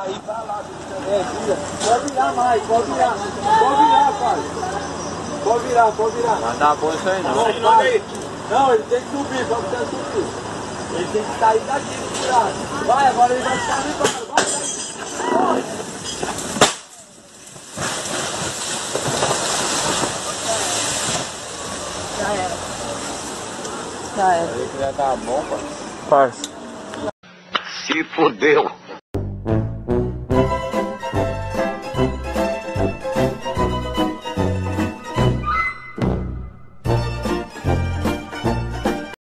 Aí pra lá, é, dia. Pode virar mais, pode virar. Pode virar, pai. Pode virar, pode virar. Não dá bom isso aí não. Não. Não, ele tem que subir, pra você subir. Ele tem que sair daqui virado. Vai, agora ele vai ficar ali. Vai, vai. Já era. Já era. Aí que já tá bom, pai. Parça. Se fodeu.